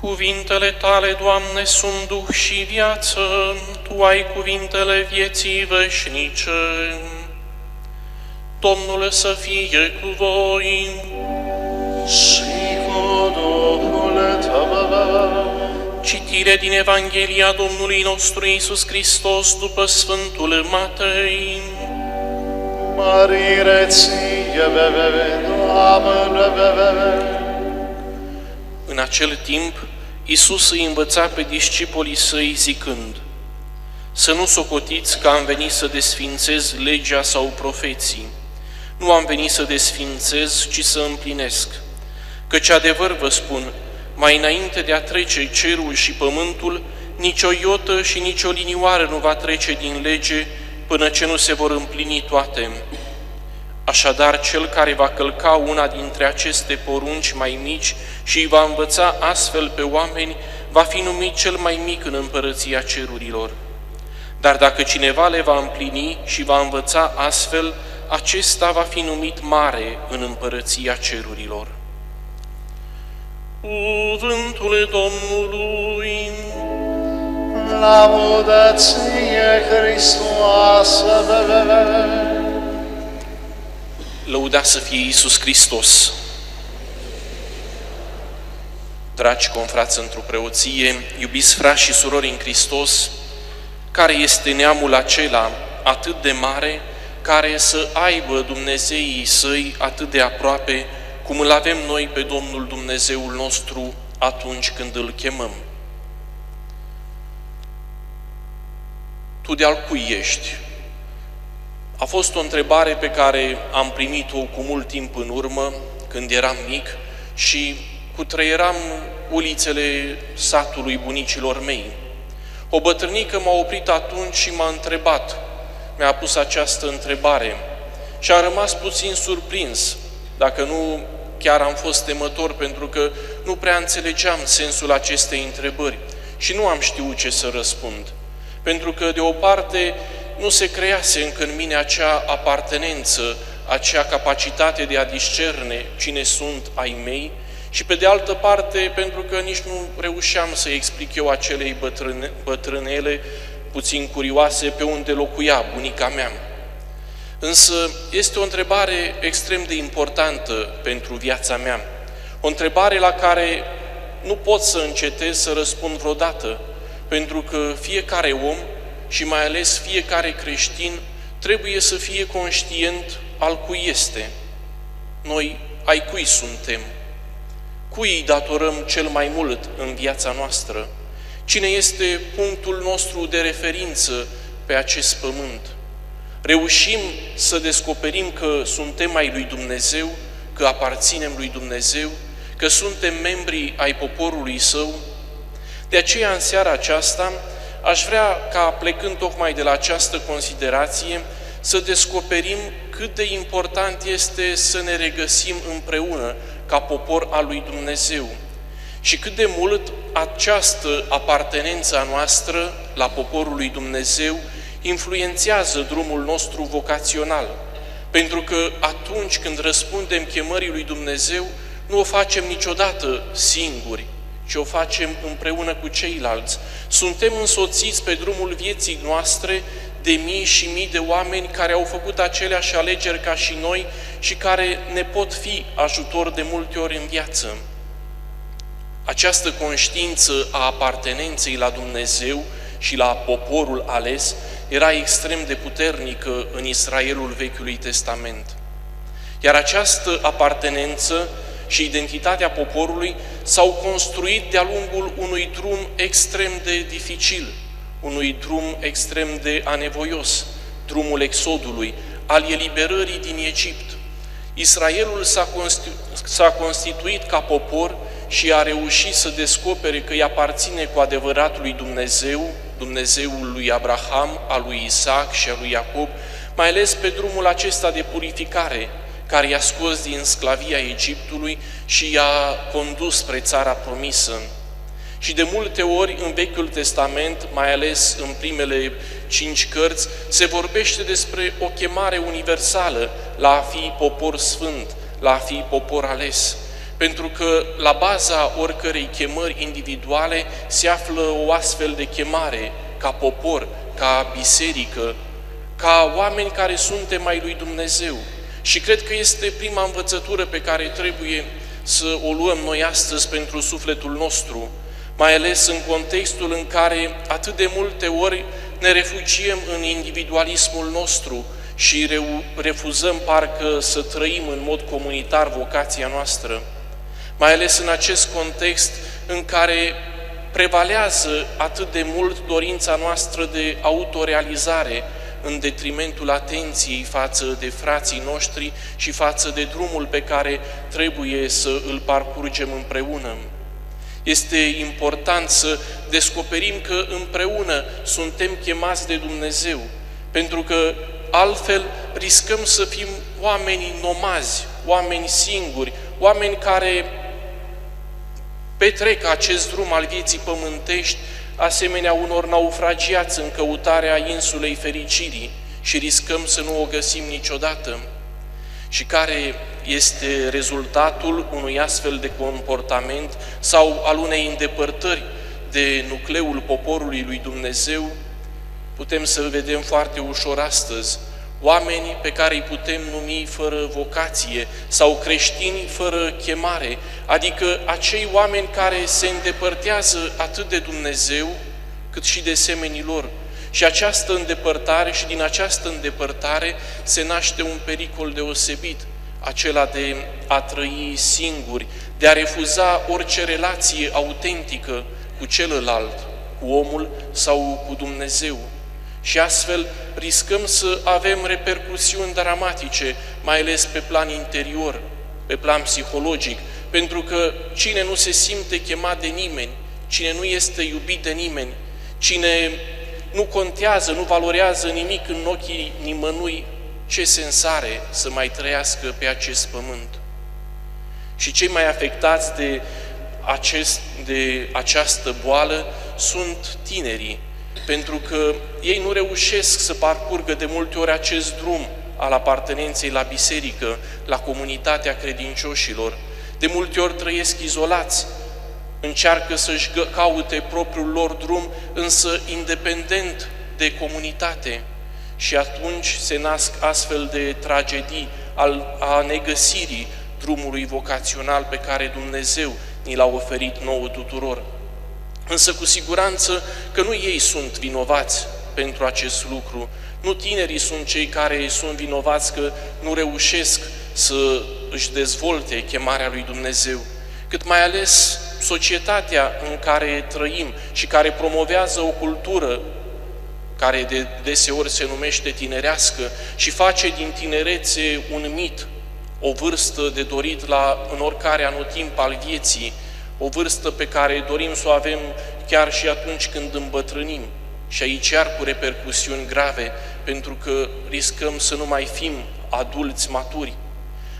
Cuvintele tale, Doamne, sunt duh și viață, Tu ai cuvintele vieții veșnice. Domnul să fie cu voi. Și cu Duhul tău. Citire din Evanghelia Domnului nostru Isus Hristos după Sfântul Matei. Mărire ție, Doamne, În acel timp, Isus îi învăța pe discipolii săi zicând, Să nu socotiți că am venit să desfințez legea sau profeții. Nu am venit să desfințez, ci să împlinesc. Căci adevăr vă spun, mai înainte de a trece cerul și pământul, nici o iotă și nici o linioară nu va trece din lege până ce nu se vor împlini toate. Așadar, cel care va călca una dintre aceste porunci mai mici și îi va învăța astfel pe oameni, va fi numit cel mai mic în împărăția cerurilor. Dar dacă cineva le va împlini și va învăța astfel, acesta va fi numit mare în împărăția cerurilor. Cuvântul Domnului, Laudă ție, Hristoasă, lăuda să fie Iisus Hristos. Dragi confrați într-o preoție, iubiți frați și surori în Hristos, care este neamul acela atât de mare, care să aibă Dumnezeii săi atât de aproape, cum îl avem noi pe Domnul Dumnezeul nostru atunci când îl chemăm. Tu de-al cui ești? A fost o întrebare pe care am primit-o cu mult timp în urmă, când eram mic, și cu trăieram ulițele satului bunicilor mei. O bătrânică m-a oprit atunci și m-a întrebat, mi-a pus această întrebare și a rămas puțin surprins, dacă nu chiar am fost temător, pentru că nu prea înțelegeam sensul acestei întrebări și nu am știut ce să răspund. Pentru că, de o parte, nu se crease încă în mine acea apartenență, acea capacitate de a discerne cine sunt ai mei și pe de altă parte pentru că nici nu reușeam să explic eu acelei bătrâne, bătrânele puțin curioase pe unde locuia bunica mea. Însă este o întrebare extrem de importantă pentru viața mea. O întrebare la care nu pot să încetez să răspund vreodată, pentru că fiecare om și mai ales fiecare creștin trebuie să fie conștient al cui este. Noi ai cui suntem? Cui îi datorăm cel mai mult în viața noastră? Cine este punctul nostru de referință pe acest pământ? Reușim să descoperim că suntem ai lui Dumnezeu, că aparținem lui Dumnezeu, că suntem membri ai poporului Său? De aceea, în seara aceasta, aș vrea ca, plecând tocmai de la această considerație, să descoperim cât de important este să ne regăsim împreună ca popor al lui Dumnezeu și cât de mult această apartenență a noastră la poporul lui Dumnezeu influențează drumul nostru vocațional. Pentru că atunci când răspundem chemării lui Dumnezeu, nu o facem niciodată singuri, ci o facem împreună cu ceilalți. Suntem însoțiți pe drumul vieții noastre de mii și mii de oameni care au făcut aceleași alegeri ca și noi și care ne pot fi ajutor de multe ori în viață. Această conștiință a apartenenței la Dumnezeu și la poporul ales era extrem de puternică în Israelul Vechiului Testament. Iar această apartenență și identitatea poporului s-au construit de-a lungul unui drum extrem de dificil, unui drum extrem de anevoios, drumul exodului, al eliberării din Egipt. Israelul s-a, constitu- constituit ca popor și a reușit să descopere că îi aparține cu adevărat lui Dumnezeu, Dumnezeul lui Abraham, al lui Isaac și al lui Iacob, mai ales pe drumul acesta de purificare, care i-a scos din sclavia Egiptului și i-a condus spre țara promisă. Și de multe ori în Vechiul Testament, mai ales în primele cinci cărți, se vorbește despre o chemare universală la a fi popor sfânt, la a fi popor ales. pentru că la baza oricărei chemări individuale se află o astfel de chemare ca popor, ca biserică, ca oameni care suntem mai lui Dumnezeu. Și cred că este prima învățătură pe care trebuie să o luăm noi astăzi pentru sufletul nostru, mai ales în contextul în care atât de multe ori ne refugiem în individualismul nostru și refuzăm parcă să trăim în mod comunitar vocația noastră, mai ales în acest context în care prevalează atât de mult dorința noastră de autorealizare în detrimentul atenției față de frații noștri și față de drumul pe care trebuie să îl parcurgem împreună. Este important să descoperim că împreună suntem chemați de Dumnezeu, pentru că altfel riscăm să fim oameni nomazi, oameni singuri, oameni care petrec acest drum al vieții pământești asemenea unor naufragiați în căutarea insulei fericirii și riscăm să nu o găsim niciodată. Și care este rezultatul unui astfel de comportament sau al unei îndepărtări de nucleul poporului lui Dumnezeu, putem să vedem foarte ușor astăzi oamenii pe care îi putem numi fără vocație sau creștini fără chemare, adică acei oameni care se îndepărtează atât de Dumnezeu cât și de semenii lor. Și această îndepărtare și din această îndepărtare se naște un pericol deosebit, acela de a trăi singuri, de a refuza orice relație autentică cu celălalt, cu omul sau cu Dumnezeu. Și astfel riscăm să avem repercusiuni dramatice, mai ales pe plan interior, pe plan psihologic, pentru că cine nu se simte chemat de nimeni, cine nu este iubit de nimeni, cine nu contează, nu valorează nimic în ochii nimănui, ce sens are să mai trăiască pe acest pământ? Și cei mai afectați de, acest, de această boală sunt tinerii, pentru că ei nu reușesc să parcurgă de multe ori acest drum al apartenenței la biserică, la comunitatea credincioșilor. De multe ori trăiesc izolați, încearcă să-și caute propriul lor drum, însă independent de comunitate. Și atunci se nasc astfel de tragedii al, a negăsirii drumului vocațional pe care Dumnezeu ni l-a oferit nouă tuturor. Însă cu siguranță că nu ei sunt vinovați pentru acest lucru. Nu tinerii sunt cei care sunt vinovați că nu reușesc să își dezvolte chemarea lui Dumnezeu, cât mai ales societatea în care trăim și care promovează o cultură care de deseori se numește tinerească și face din tinerețe un mit, o vârstă de dorit la, în oricare anotimp al vieții, o vârstă pe care dorim să o avem chiar și atunci când îmbătrânim. Și aici iar cu repercusiuni grave, pentru că riscăm să nu mai fim adulți maturi.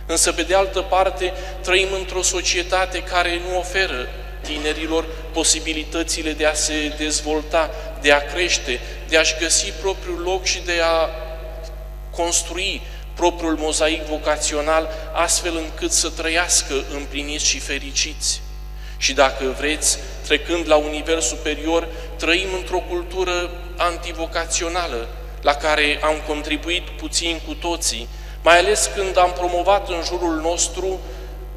Însă, pe de altă parte, trăim într-o societate care nu oferă tinerilor posibilitățile de a se dezvolta, de a crește, de a-și găsi propriul loc și de a construi propriul mozaic vocațional, astfel încât să trăiască împliniți și fericiți. Și dacă vreți, trecând la un nivel superior, trăim într-o cultură antivocațională, la care am contribuit puțin cu toții, mai ales când am promovat în jurul nostru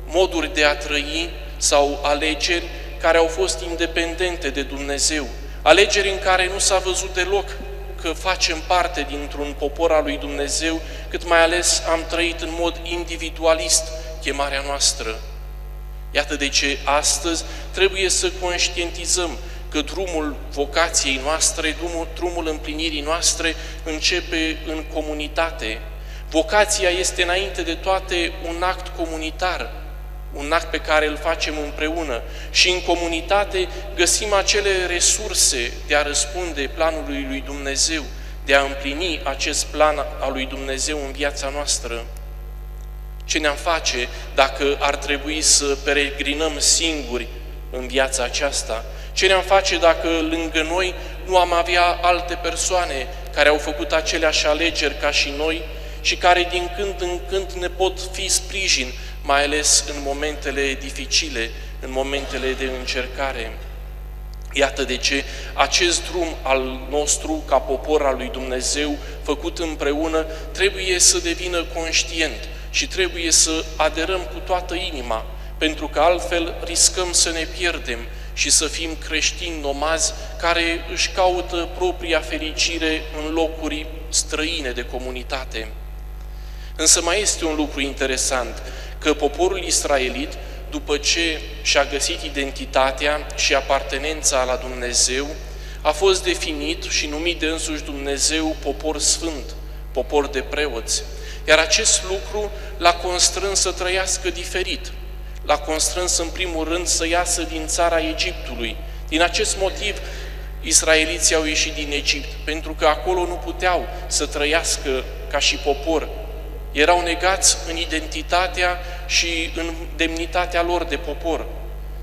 moduri de a trăi sau alegeri care au fost independente de Dumnezeu, alegeri în care nu s-a văzut deloc că facem parte dintr-un popor al lui Dumnezeu, cât mai ales am trăit în mod individualist chemarea noastră. Iată de ce astăzi trebuie să conștientizăm că drumul vocației noastre, drumul, drumul împlinirii noastre începe în comunitate. Vocația este înainte de toate un act comunitar, un act pe care îl facem împreună și în comunitate găsim acele resurse de a răspunde planului lui Dumnezeu, de a împlini acest plan al lui Dumnezeu în viața noastră. Ce ne-am face dacă ar trebui să peregrinăm singuri în viața aceasta? Ce ne-am face dacă lângă noi nu am avea alte persoane care au făcut aceleași alegeri ca și noi și care din când în când ne pot fi sprijin mai ales în momentele dificile, în momentele de încercare. Iată de ce acest drum al nostru, ca popor al lui Dumnezeu, făcut împreună, trebuie să devină conștient și trebuie să aderăm cu toată inima, pentru că altfel riscăm să ne pierdem și să fim creștini nomazi care își caută propria fericire în locuri străine de comunitate. Însă mai este un lucru interesant, că poporul israelit, după ce și-a găsit identitatea și apartenența la Dumnezeu, a fost definit și numit de însuși Dumnezeu popor sfânt, popor de preoți. Iar acest lucru l-a constrâns să trăiască diferit, l-a constrâns în primul rând să iasă din țara Egiptului. Din acest motiv, israeliții au ieșit din Egipt, pentru că acolo nu puteau să trăiască ca și popor. Erau negați în identitatea și în demnitatea lor de popor.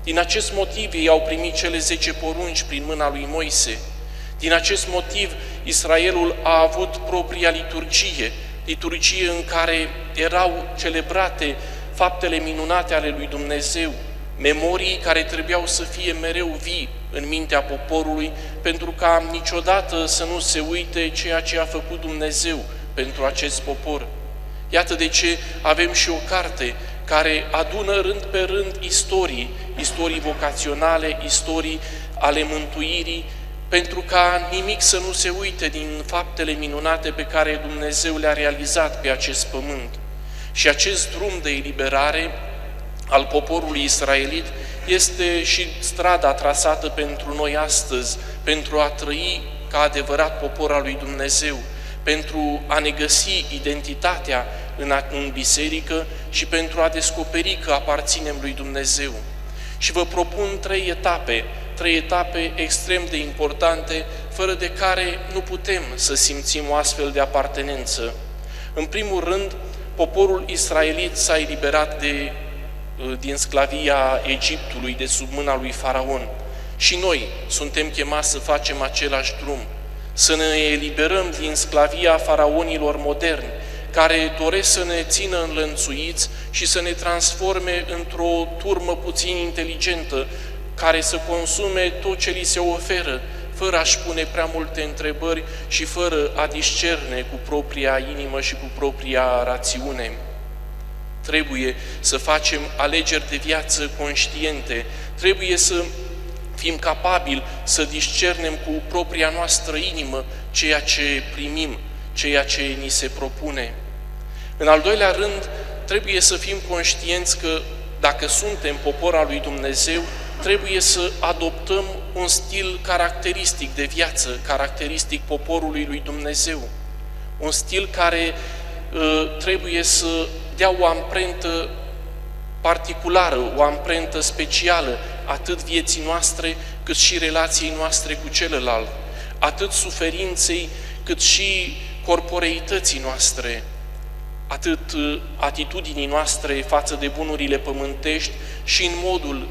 Din acest motiv ei au primit cele zece porunci prin mâna lui Moise. Din acest motiv Israelul a avut propria liturgie, liturgie în care erau celebrate faptele minunate ale lui Dumnezeu, memorii care trebuiau să fie mereu vii în mintea poporului, pentru ca niciodată să nu se uite ceea ce a făcut Dumnezeu pentru acest popor. Iată de ce avem și o carte care adună rând pe rând istorii, istorii vocaționale, istorii ale mântuirii, pentru ca nimic să nu se uite din faptele minunate pe care Dumnezeu le-a realizat pe acest pământ. Și acest drum de eliberare al poporului israelit este și strada trasată pentru noi astăzi, pentru a trăi ca adevărat popor al lui Dumnezeu, pentru a ne găsi identitatea în, în biserică și pentru a descoperi că aparținem lui Dumnezeu. Și vă propun trei etape, trei etape extrem de importante, fără de care nu putem să simțim o astfel de apartenență. În primul rând, poporul israelit s-a eliberat de, uh, din sclavia Egiptului, de sub mâna lui Faraon. Și noi suntem chemați să facem același drum, să ne eliberăm din sclavia faraonilor moderni, care doresc să ne țină înlănțuiți și să ne transforme într-o turmă puțin inteligentă, care să consume tot ce li se oferă, fără a-și pune prea multe întrebări și fără a discerne cu propria inimă și cu propria rațiune. Trebuie să facem alegeri de viață conștiente, trebuie să fim capabili să discernem cu propria noastră inimă ceea ce primim, ceea ce ni se propune. În al doilea rând, trebuie să fim conștienți că dacă suntem popor al lui Dumnezeu, trebuie să adoptăm un stil caracteristic de viață, caracteristic poporului lui Dumnezeu. Un stil care uh, trebuie să dea o amprentă particulară, o amprentă specială, atât vieții noastre, cât și relației noastre cu celălalt, atât suferinței, cât și corporeității noastre, atât uh, atitudinii noastre față de bunurile pământești și în modul,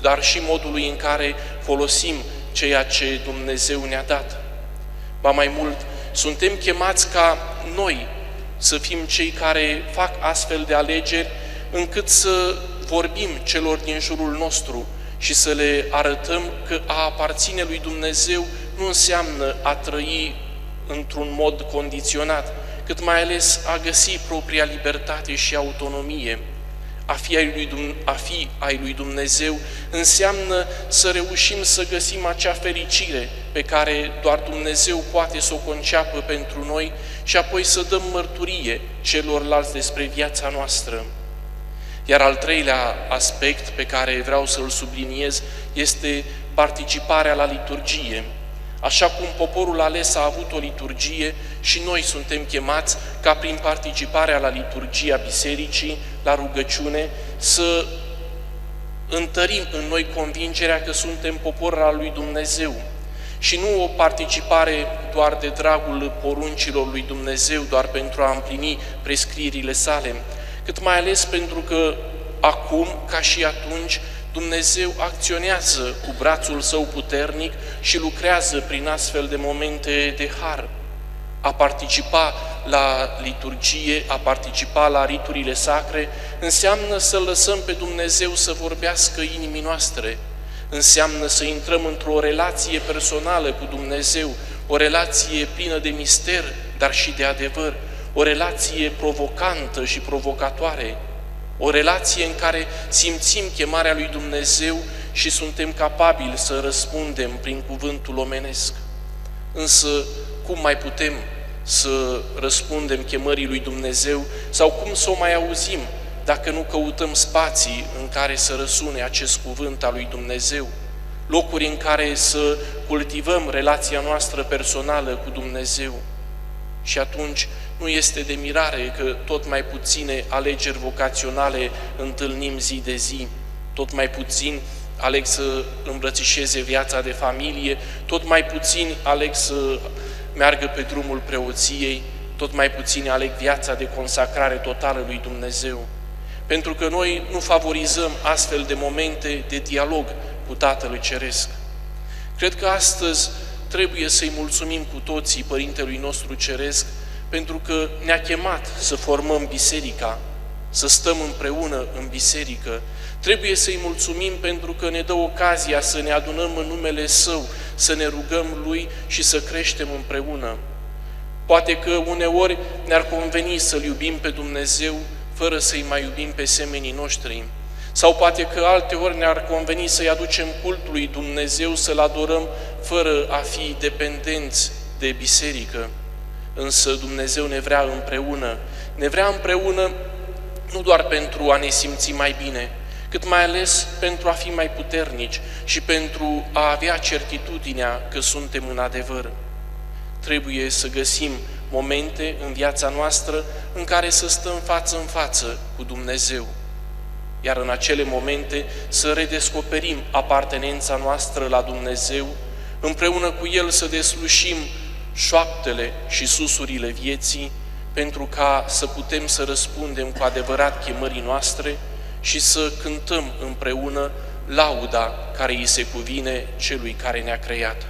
dar și modului în care folosim ceea ce Dumnezeu ne-a dat. Ba mai mult, suntem chemați ca noi să fim cei care fac astfel de alegeri încât să vorbim celor din jurul nostru și să le arătăm că a aparține lui Dumnezeu nu înseamnă a trăi într-un mod condiționat, cât mai ales a găsi propria libertate și autonomie. A fi, ai lui, a fi ai lui Dumnezeu înseamnă să reușim să găsim acea fericire pe care doar Dumnezeu poate să o conceapă pentru noi și apoi să dăm mărturie celorlalți despre viața noastră. Iar al treilea aspect pe care vreau să-l subliniez este participarea la liturgie. Așa cum poporul ales a avut o liturgie și noi suntem chemați ca prin participarea la liturgia bisericii, la rugăciune, să întărim în noi convingerea că suntem popor al lui Dumnezeu. Și nu o participare doar de dragul poruncilor lui Dumnezeu, doar pentru a împlini prescrierile sale, cât mai ales pentru că acum, ca și atunci, Dumnezeu acționează cu brațul său puternic și lucrează prin astfel de momente de har. A participa la liturgie, a participa la riturile sacre, înseamnă să lăsăm pe Dumnezeu să vorbească inimii noastre, înseamnă să intrăm într-o relație personală cu Dumnezeu, o relație plină de mister, dar și de adevăr, o relație provocantă și provocatoare, o relație în care simțim chemarea lui Dumnezeu și suntem capabili să răspundem prin cuvântul omenesc. Însă, cum mai putem să răspundem chemării lui Dumnezeu sau cum să o mai auzim dacă nu căutăm spații în care să răsune acest cuvânt al lui Dumnezeu, locuri în care să cultivăm relația noastră personală cu Dumnezeu. Și atunci nu este de mirare că tot mai puține alegeri vocaționale întâlnim zi de zi, tot mai puțin aleg să îmbrățișeze viața de familie, tot mai puțin aleg să meargă pe drumul preoției, tot mai puțin aleg viața de consacrare totală lui Dumnezeu. Pentru că noi nu favorizăm astfel de momente de dialog cu Tatăl Ceresc. Cred că astăzi trebuie să-i mulțumim cu toții Părintelui nostru Ceresc pentru că ne-a chemat să formăm biserica, să stăm împreună în biserică. Trebuie să-i mulțumim pentru că ne dă ocazia să ne adunăm în numele Său, să ne rugăm Lui și să creștem împreună. Poate că uneori ne-ar conveni să-L iubim pe Dumnezeu fără să-i mai iubim pe semenii noștri. Sau poate că alte ori ne-ar conveni să-i aducem cultul lui Dumnezeu, să-L adorăm fără a fi dependenți de biserică. Însă Dumnezeu ne vrea împreună. Ne vrea împreună nu doar pentru a ne simți mai bine, cât mai ales pentru a fi mai puternici și pentru a avea certitudinea că suntem în adevăr. Trebuie să găsim momente în viața noastră în care să stăm față în față cu Dumnezeu, iar în acele momente să redescoperim apartenența noastră la Dumnezeu, împreună cu El să deslușim șoaptele și susurile vieții, pentru ca să putem să răspundem cu adevărat chemării noastre și să cântăm împreună lauda care îi se cuvine celui care ne-a creat.